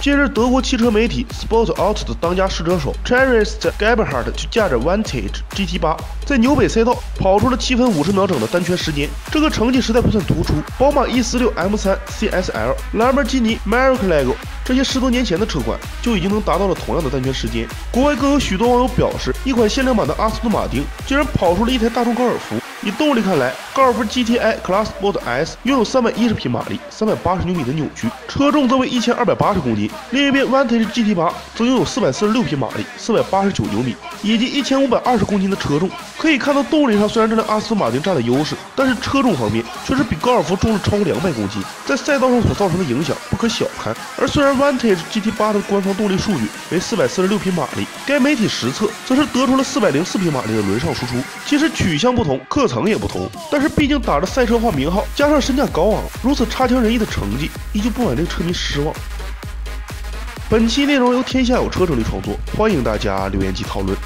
近日，德国汽车媒体 Sport Auto 的当家试车手 c h e r i s t Gebhardt 就驾着 Vantage GT8 在纽北赛道跑出了七分五十秒整的单圈时间，这个成绩实在不算突出。宝马 E46 M3 CSL、兰博基尼 Murcielago 这些十多年前的车款就已经能达到了同样的单圈时间。国外更有许多网友表示，一款限量版的阿斯顿马丁竟然跑出了一台大众高尔夫。以动力看来，高尔夫 GTI Class Sport S 拥有三百一十匹马力、三百八十牛米的扭矩，车重则为一千二百八十公斤。另一边，Vantage GT8 则拥有四百四十六匹马力、四百八十九牛米以及一千五百二十公斤的车重。可以看到，动力上虽然这辆阿斯顿马丁占了优势，但是车重方面却是比高尔夫重了超过两百公斤，在赛道上所造成的影响不可小看。而虽然 Vantage GT8 的官方动力数据为四百四十六匹马力，该媒体实测则是得出了四百零四匹马力的轮上输出。其实取向不同，课层也不同，但是毕竟打着赛车化名号，加上身价高昂，如此差强人意的成绩，依旧不免令车迷失望。本期内容由天下有车整理创作，欢迎大家留言及讨论。